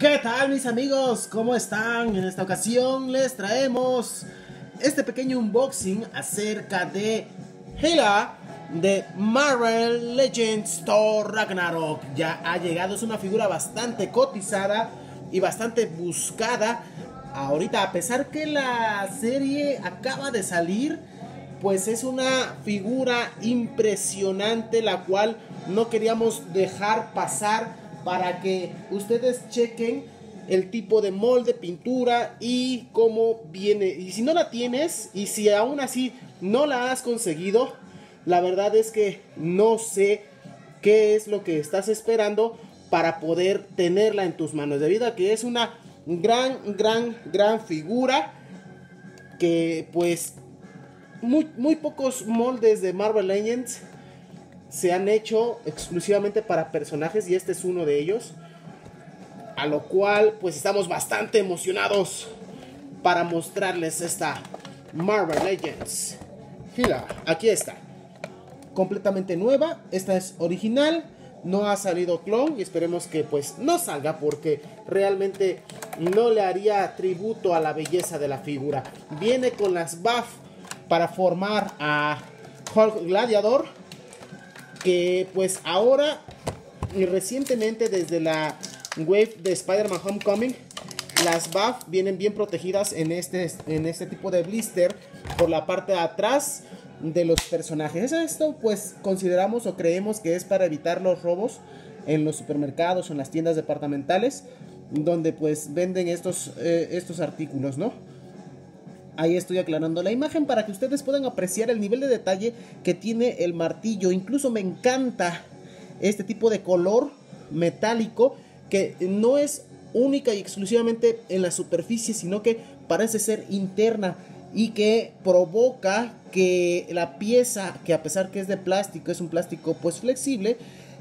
¿Qué tal mis amigos? ¿Cómo están? En esta ocasión les traemos este pequeño unboxing acerca de Hela de Marvel Legends Thor Ragnarok. Ya ha llegado, es una figura bastante cotizada y bastante buscada. Ahorita, a pesar que la serie acaba de salir, pues es una figura impresionante la cual no queríamos dejar pasar para que ustedes chequen el tipo de molde, pintura y cómo viene. Y si no la tienes y si aún así no la has conseguido, la verdad es que no sé qué es lo que estás esperando para poder tenerla en tus manos. Debido a que es una gran, gran, gran figura que pues muy, muy pocos moldes de Marvel Legends se han hecho exclusivamente para personajes y este es uno de ellos. A lo cual pues estamos bastante emocionados para mostrarles esta Marvel Legends. Mira, aquí está. Completamente nueva. Esta es original. No ha salido clon y esperemos que pues no salga porque realmente no le haría tributo a la belleza de la figura. Viene con las buff para formar a Hulk Gladiador que pues ahora y recientemente desde la wave de Spider-Man Homecoming las buff vienen bien protegidas en este, en este tipo de blister por la parte de atrás de los personajes. Esto pues consideramos o creemos que es para evitar los robos en los supermercados o en las tiendas departamentales donde pues venden estos, eh, estos artículos, ¿no? Ahí estoy aclarando la imagen para que ustedes puedan apreciar el nivel de detalle que tiene el martillo. Incluso me encanta este tipo de color metálico que no es única y exclusivamente en la superficie, sino que parece ser interna y que provoca que la pieza, que a pesar que es de plástico, es un plástico pues flexible,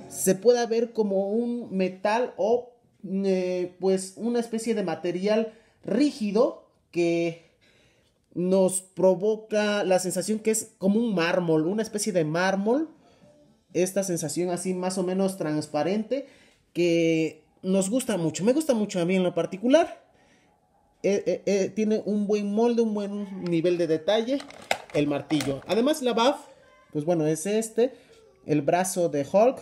se pueda ver como un metal o eh, pues una especie de material rígido que nos provoca la sensación que es como un mármol, una especie de mármol. Esta sensación así más o menos transparente que nos gusta mucho. Me gusta mucho a mí en lo particular. Eh, eh, eh, tiene un buen molde, un buen nivel de detalle. El martillo. Además la buff, pues bueno, es este. El brazo de Hulk.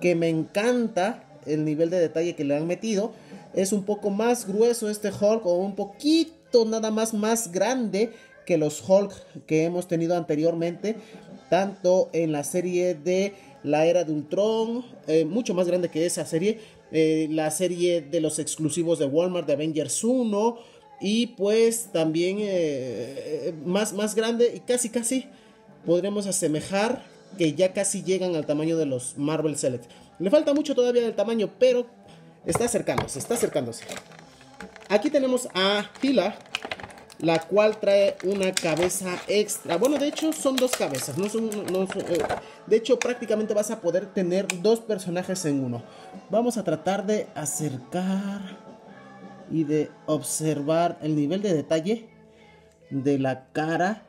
Que me encanta el nivel de detalle que le han metido. Es un poco más grueso este Hulk o un poquito nada más más grande que los Hulk que hemos tenido anteriormente, tanto en la serie de la era de Ultron, eh, mucho más grande que esa serie, eh, la serie de los exclusivos de Walmart de Avengers 1 y pues también eh, más, más grande y casi casi podremos asemejar que ya casi llegan al tamaño de los Marvel Select. Le falta mucho todavía del tamaño, pero está acercándose, está acercándose. Aquí tenemos a Hila, la cual trae una cabeza extra. Bueno, de hecho son dos cabezas. No son, eh, de hecho, prácticamente vas a poder tener dos personajes en uno. Vamos a tratar de acercar y de observar el nivel de detalle de la cara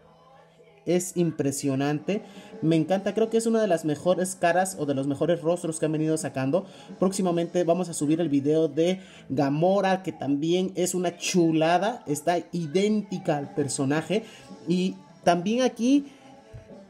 es impresionante. Me encanta, creo que es una de las mejores caras o de los mejores rostros que han venido sacando. Próximamente vamos a subir el video de Gamora, que también es una chulada, está idéntica al personaje. Y también aquí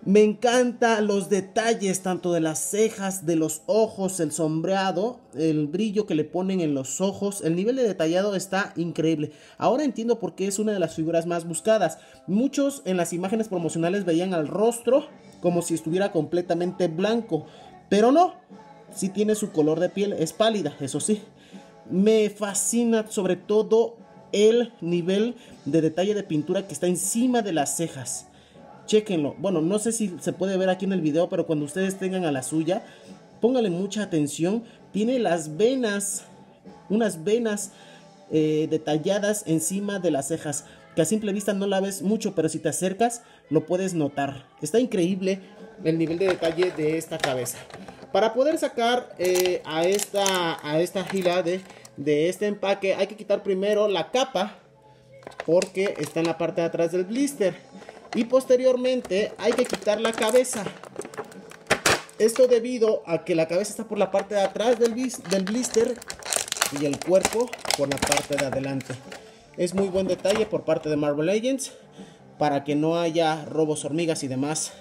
me encantan los detalles tanto de las cejas, de los ojos, el sombreado, el brillo que le ponen en los ojos. El nivel de detallado está increíble. Ahora entiendo por qué es una de las figuras más buscadas. Muchos en las imágenes promocionales veían al rostro como si estuviera completamente blanco. Pero no, sí tiene su color de piel, es pálida, eso sí. Me fascina sobre todo el nivel de detalle de pintura que está encima de las cejas Chequenlo. Bueno, no sé si se puede ver aquí en el video, pero cuando ustedes tengan a la suya, pónganle mucha atención. Tiene las venas, unas venas eh, detalladas encima de las cejas, que a simple vista no la ves mucho, pero si te acercas lo puedes notar. Está increíble el nivel de detalle de esta cabeza. Para poder sacar eh, a esta, a esta gila de, de este empaque hay que quitar primero la capa porque está en la parte de atrás del blister y posteriormente hay que quitar la cabeza. Esto debido a que la cabeza está por la parte de atrás del, blister y el cuerpo por la parte de adelante. Es muy buen detalle por parte de Marvel Legends para que no haya robos hormigas y demás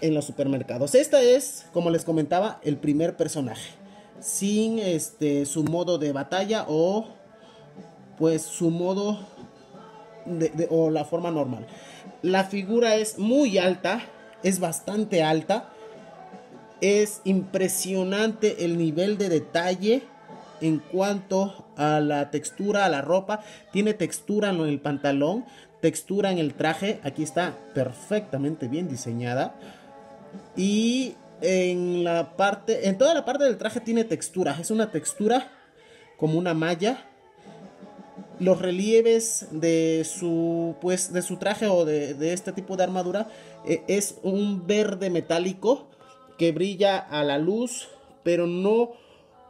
en los supermercados. Esta es, como les comentaba, el primer personaje. Sin este su modo de batalla o pues su modo de, o la forma normal. La figura es muy alta, es bastante alta. Es impresionante el nivel de detalle en cuanto a la textura, a la ropa. Tiene textura en el pantalón, textura en el traje. Aquí está perfectamente bien diseñada. Y en la parte, en toda la parte del traje tiene textura. Es una textura como una malla. Los relieves de su, pues, de su traje o de, este tipo de armadura eh, es un verde metálico que brilla a la luz, pero no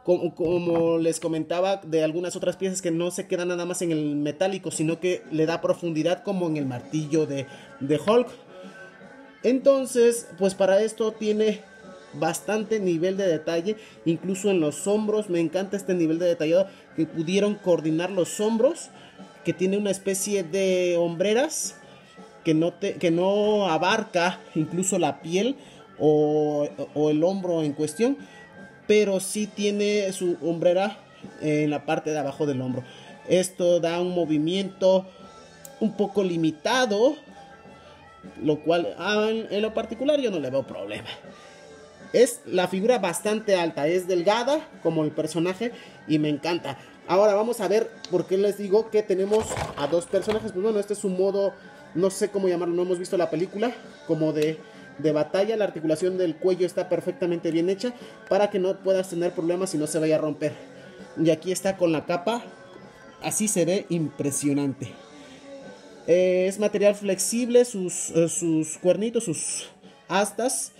como, les comentaba de algunas otras piezas que no se quedan nada más en el metálico, sino que le da profundidad como en el martillo de, de Hulk. Entonces, pues para esto tiene bastante nivel de detalle, incluso en los hombros, me encanta este nivel de detallado que pudieron coordinar los hombros, que tiene una especie de hombreras que no, que no abarca incluso la piel o, o el hombro en cuestión, pero sí tiene su hombrera en la parte de abajo del hombro. Esto da un movimiento un poco limitado lo cual ah, en, lo particular yo no le veo problema. Es la figura bastante alta, es delgada como el personaje y me encanta. Ahora vamos a ver por qué les digo que tenemos a dos personajes. Pues bueno, este es un modo, no sé cómo llamarlo, no hemos visto la película, como de, de batalla. La articulación del cuello está perfectamente bien hecha para que no puedas tener problemas y no se vaya a romper. Y aquí está con la capa, así se ve impresionante. Eh, es material flexible, sus, eh, sus, cuernitos, sus astas.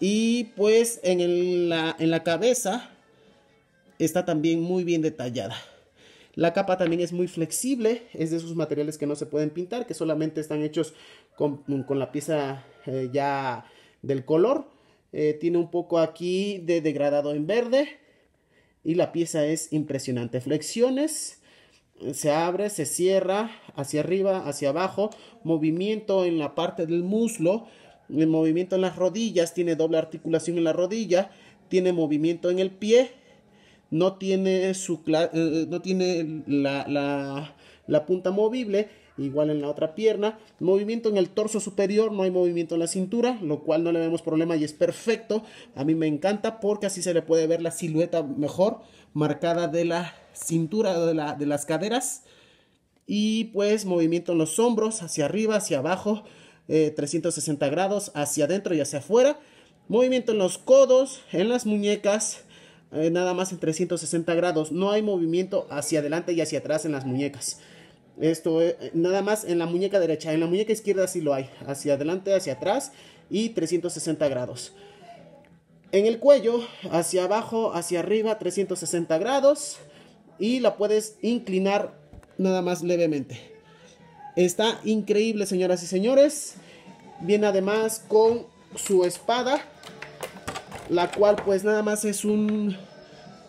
Y pues en, la, en la cabeza está también muy bien detallada. La capa también es muy flexible, es de esos materiales que no se pueden pintar, que solamente están hechos con, la pieza eh, ya del color. tiene un poco aquí de degradado en verde y la pieza es impresionante. Flexiones se abre, se cierra hacia arriba, hacia abajo, movimiento en la parte del muslo, el movimiento en las rodillas, tiene doble articulación en la rodilla, tiene movimiento en el pie, no tiene, su, eh, no tiene la, la, la punta movible, igual en la otra pierna, movimiento en el torso superior, no hay movimiento en la cintura, lo cual no le vemos problema y es perfecto, a mí me encanta porque así se le puede ver la silueta mejor marcada de la cintura de, la, de las caderas. Y pues movimiento en los hombros hacia arriba, hacia abajo, 360 eh, grados, hacia adentro y hacia afuera, movimiento en los codos, en las muñecas, eh, nada más en 360 grados, no hay movimiento hacia adelante y hacia atrás en las muñecas. Esto eh, nada más en la muñeca derecha, en la muñeca izquierda sí lo hay, hacia adelante, hacia atrás y 360 grados. En el cuello, hacia abajo, hacia arriba, 360 grados y la puedes inclinar nada más levemente. Está increíble, señoras y señores. Viene además con su espada, la cual pues nada más es un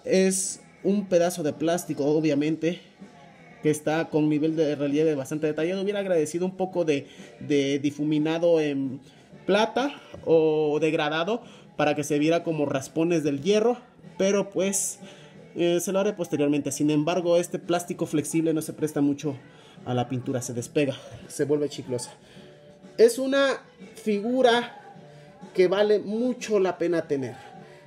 es un pedazo de plástico, obviamente, que está con nivel de relieve bastante detallado. Hubiera agradecido un poco de, de difuminado en plata o degradado para que se viera como raspones del hierro, pero pues eh, se lo haré posteriormente. Sin embargo, este plástico flexible no se presta mucho a la pintura, se despega, se vuelve chiclosa. Es una figura que vale mucho la pena tener.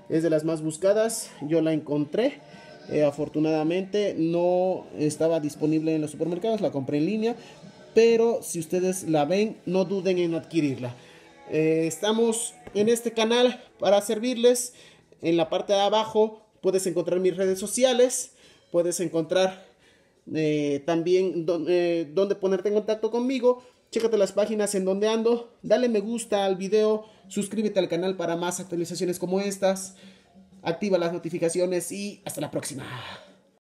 Es de las más buscadas, yo la encontré. Eh, afortunadamente no estaba disponible en los supermercados, la compré en línea. Pero si ustedes la ven, no duden en adquirirla. Eh, estamos en este canal para servirles. En la parte de abajo puedes encontrar mis redes sociales, puedes encontrar eh, también eh, donde ponerte en contacto conmigo. Chécate las páginas en donde ando, dale me gusta al video, suscríbete al canal para más actualizaciones como estas, activa las notificaciones y hasta la próxima.